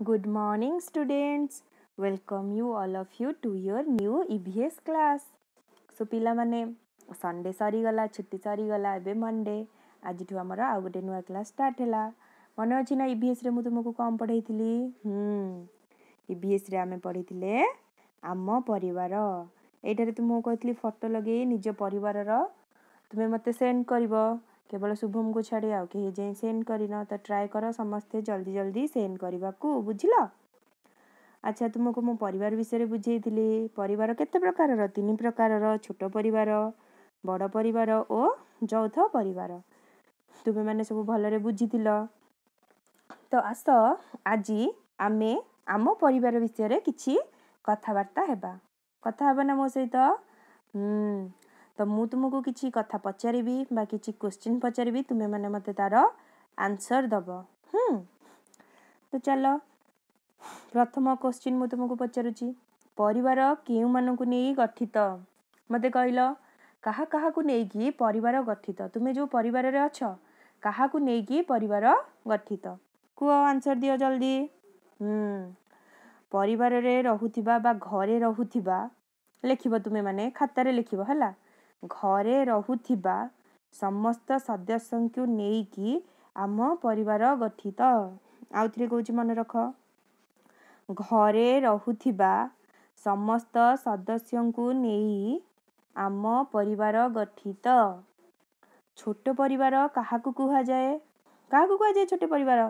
Good morning, students. Welcome you all of you to your new EVS class. So ପିଲାମାନେ Sunday ସରିଗଲା ଛୁଟି ସରିଗଲା ଏବେ ମଣ୍ଡେ ଆଜିଠୁ ଆମର ଆଉ ଗୋଟେ ନୂଆ କ୍ଲାସ୍ ଷ୍ଟାର୍ଟ ହେଲା ମନେ ଅଛି ନା ଇଭିଏସ୍ରେ ମୁଁ ତୁମକୁ କ'ଣ ପଢ଼େଇଥିଲି ଇଭିଏସ୍ରେ ଆମେ ପଢ଼ିଥିଲେ ଆମ ପରିବାର ଏଇଟାରେ ତୁମକୁ କହିଥିଲି ଫଟୋ ଲଗେଇ ନିଜ ପରିବାରର ତୁମେ ମୋତେ ସେଣ୍ଡ କରିବ କେବଳ ଶୁଭମକୁ ଛାଡ଼ି ଆଉ କେହି ଯାଇ ସେଣ୍ଡ କରିନ ତ ଟ୍ରାଏ କର ସମସ୍ତେ ଜଲ୍ଦି ଜଲ୍ଦି ସେଣ୍ଡ କରିବାକୁ ବୁଝିଲ? ଆଚ୍ଛା ତୁମକୁ ମୁଁ ପରିବାର ବିଷୟରେ ବୁଝେଇଥିଲି। ପରିବାର କେତେ ପ୍ରକାରର? ତିନି ପ୍ରକାରର ଛୋଟ ପରିବାର ବଡ଼ ପରିବାର ଓ ଯୌଥ ପରିବାର। ତୁମେମାନେ ସବୁ ଭଲରେ ବୁଝିଥିଲ। ତ ଆସ ଆଜି ଆମେ ଆମ ପରିବାର ବିଷୟରେ କିଛି କଥାବାର୍ତ୍ତା ହେବା। କଥା ହେବ ନା ମୋ ସହିତ? ମୁଁ ତୁମକୁ କିଛି କଥା ପଚାରିବି ବା କିଛି କ୍ୱେଶ୍ଚିନ୍ ପଚାରିବି ତୁମେମାନେ ମୋତେ ତା'ର ଆନ୍ସର୍ ଦେବ। ତ ଚାଲ ପ୍ରଥମ କ୍ୱେଶ୍ଚିନ୍ ମୁଁ ତୁମକୁ ପଚାରୁଛି। ପରିବାର କେଉଁମାନଙ୍କୁ ନେଇ ଗଠିତ? ମୋତେ କହିଲ କାହା କାହାକୁ ନେଇକି ପରିବାର ଗଠିତ? ତୁମେ ଯେଉଁ ପରିବାରରେ ଅଛ କାହାକୁ ନେଇକି ପରିବାର ଗଠିତ? କୁହ ଆନ୍ସର୍ ଦିଅ ଜଲ୍ଦି। ପରିବାରରେ ରହୁଥିବା ବା ଘରେ ରହୁଥିବା ଲେଖିବ ତୁମେମାନେ ଖାତାରେ ଲେଖିବ ହେଲା। ଘରେ ରହୁଥିବା ସମସ୍ତ ସଦସ୍ୟଙ୍କୁ ନେଇକି ଆମ ପରିବାର ଗଠିତ। ଆଉଥରେ କହୁଛି ମନେ ରଖ। ଘରେ ରହୁଥିବା ସମସ୍ତ ସଦସ୍ୟଙ୍କୁ ନେଇ ଆମ ପରିବାର ଗଠିତ। ଛୋଟ ପରିବାର କାହାକୁ କୁହାଯାଏ? କାହାକୁ କୁହାଯାଏ ଛୋଟ ପରିବାର?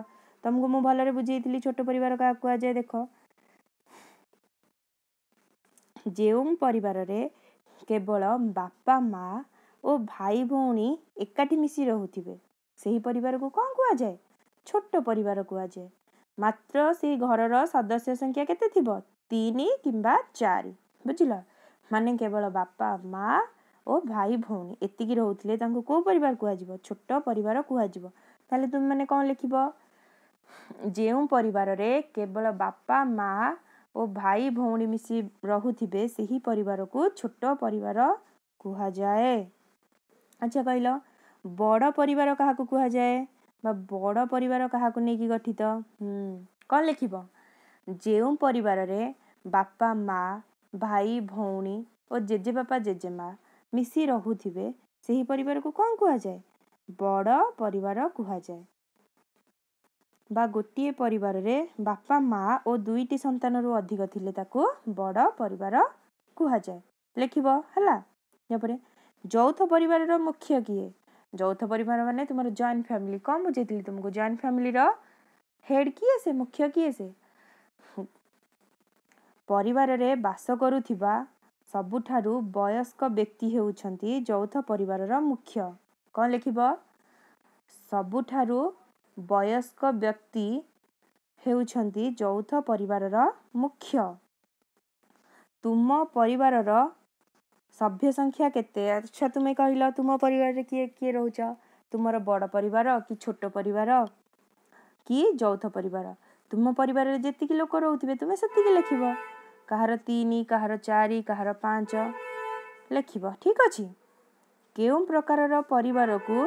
ତମକୁ ମୁଁ ଭଲରେ ବୁଝେଇଥିଲି ଛୋଟ ପରିବାର କାହାକୁ କୁହାଯାଏ ଦେଖ। ଯେଉଁ ପରିବାରରେ କେବଳ ବାପା ମା ଓ ଭାଇ ଭଉଣୀ ଏକାଠି ମିଶି ରହୁଥିବେ। ସେହି ପରିବାରକୁ କ'ଣ କୁହାଯାଏ? ଛୋଟ ପରିବାର କୁହାଯାଏ। ମାତ୍ର ସେଇ ଘରର ସଦସ୍ୟ ସଂଖ୍ୟା କେତେ ଥିବ? ତିନି କିମ୍ବା ଚାରି। ବୁଝିଲ? ମାନେ କେବଳ ବାପା ମା ଓ ଭାଇ ଭଉଣୀ। ଏତିକି ରହୁଥିଲେ ତାଙ୍କୁ କେଉଁ ପରିବାର କୁହାଯିବ? ଛୋଟ ପରିବାର କୁହାଯିବ। ତାହେଲେ ତୁମେମାନେ କ'ଣ ଲେଖିବ? ଯେଉଁ ପରିବାରରେ କେବଳ ବାପା ମା ଓ ଭାଇ ଭଉଣୀ ମିଶି ରହୁଥିବେ ସେହି ପରିବାରକୁ ଛୋଟ ପରିବାର କୁହାଯାଏ। ଆଚ୍ଛା କହିଲ ବଡ଼ ପରିବାର କାହାକୁ କୁହାଯାଏ ବା ବଡ଼ ପରିବାର କାହାକୁ ନେଇକି ଗଠିତ? କ'ଣ ଲେଖିବ? ଯେଉଁ ପରିବାରରେ ବାପା ମା ଭାଇ ଭଉଣୀ ଓ ଜେଜେବାପା ଜେଜେମା ମିଶି ରହୁଥିବେ ସେହି ପରିବାରକୁ କ'ଣ କୁହାଯାଏ? ବଡ଼ ପରିବାର କୁହାଯାଏ। ବା ଗୋଟିଏ ପରିବାରରେ ବାପା ମା ଓ ଦୁଇଟି ସନ୍ତାନରୁ ଅଧିକ ଥିଲେ ତାକୁ ବଡ଼ ପରିବାର କୁହାଯାଏ। ଲେଖିବ ହେଲା ତାପରେ ଯୌଥ ପରିବାରର ମୁଖ୍ୟ କିଏ? ଯୌଥ ପରିବାର ମାନେ ତୁମର ଜଏଣ୍ଟ ଫ୍ୟାମିଲି କ'ଣ ବୁଝେଇଥିଲି ତୁମକୁ? ଜଏଣ୍ଟ ଫ୍ୟାମିଲିର ହେଡ୍ କିଏ ସେ? ମୁଖ୍ୟ କିଏ ସେ? ପରିବାରରେ ବାସ କରୁଥିବା ସବୁଠାରୁ ବୟସ୍କ ବ୍ୟକ୍ତି ହେଉଛନ୍ତି ଯୌଥ ପରିବାରର ମୁଖ୍ୟ। କ'ଣ ଲେଖିବ? ସବୁଠାରୁ ବୟସ୍କ ବ୍ୟକ୍ତି ହେଉଛନ୍ତି ଯୌଥ ପରିବାରର ମୁଖ୍ୟ। ତୁମ ପରିବାରର ସଭ୍ୟ ସଂଖ୍ୟା କେତେ? ଆଚ୍ଛା ତୁମେ କହିଲ ତୁମ ପରିବାରରେ କିଏ କିଏ ରହୁଛ? ତୁମର ବଡ଼ ପରିବାର କି ଛୋଟ ପରିବାର କି ଯୌଥ ପରିବାର? ତୁମ ପରିବାରରେ ଯେତିକି ଲୋକ ରହୁଥିବେ ତୁମେ ସେତିକି ଲେଖିବ। କାହାର ତିନି କାହାର ଚାରି କାହାର ପାଞ୍ଚ ଲେଖିବ। ଠିକ୍ ଅଛି। କେଉଁ ପ୍ରକାରର ପରିବାରକୁ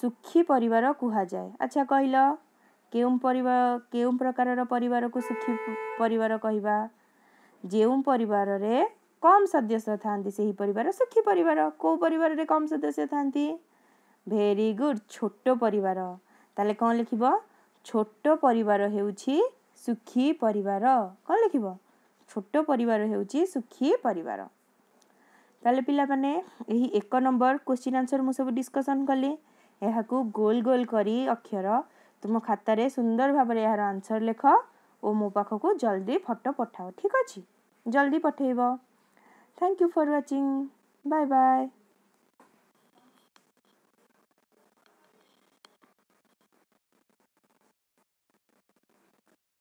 ସୁଖୀ ପରିବାର କୁହାଯାଏ। ଆଚ୍ଛା କହିଲ? କେଉଁ ପରିବାର କେଉଁ ପ୍ରକାରର ପରିବାରକୁ ସୁଖୀ ପରିବାର କହିବା? ଯେଉଁ ପରିବାରରେ କମ୍ ସଦସ୍ୟ ଥାଆନ୍ତି ସେହି ପରିବାର ସୁଖୀ ପରିବାର। କେଉଁ ପରିବାରରେ କମ୍ ସଦସ୍ୟ ଥାଆନ୍ତି? ଭେରି ଗୁଡ୍ ଛୋଟ ପରିବାର। ତାହେଲେ କ'ଣ ଲେଖିବ? ଛୋଟ ପରିବାର ହେଉଛି ସୁଖୀ ପରିବାର। କ'ଣ ଲେଖିବ? ଛୋଟ ପରିବାର ହେଉଛି ସୁଖୀ ପରିବାର। ତାହେଲେ ପିଲାମାନେ ଏହି ଏକ ନମ୍ବର କ୍ୱେଶ୍ଚିନ୍ ଆନ୍ସର୍ ମୁଁ ସବୁ ଡିସ୍କସନ୍ କଲି। ଏହାକୁ ଗୋଲ ଗୋଲ କରି ଅକ୍ଷର ତୁମ ଖାତାରେ ସୁନ୍ଦର ଭାବରେ ଏହାର ଆନ୍ସର୍ ଲେଖ ଓ ମୋ ପାଖକୁ ଜଲ୍ଦି ଫଟୋ ପଠାଅ ଠିକ୍ ଅଛି? ଜଲ୍ଦି ପଠାଇବ। Thank you for watching bye bye